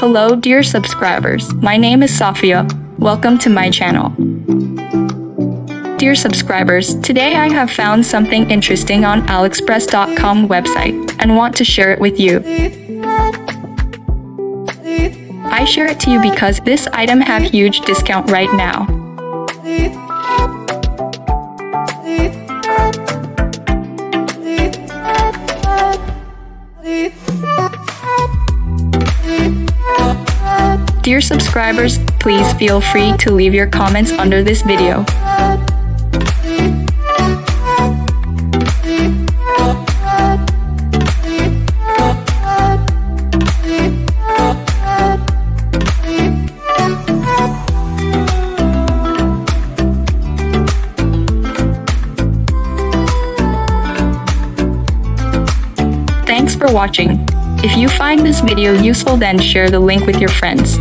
Hello, dear subscribers. My name is Safia. Welcome to my channel. Dear subscribers, today I have found something interesting on AliExpress.com website and want to share it with you. I share it to you because this item have huge discount right now. Dear subscribers, please feel free to leave your comments under this video. Thanks for watching. If you find this video useful then share the link with your friends.